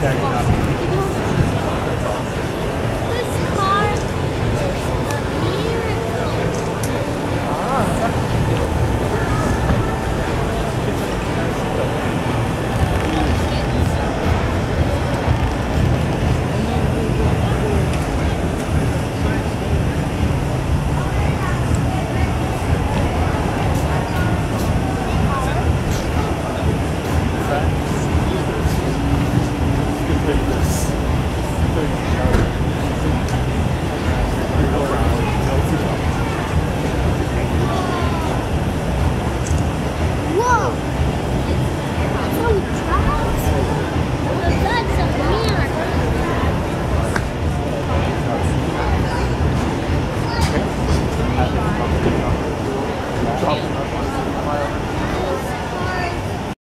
たいな。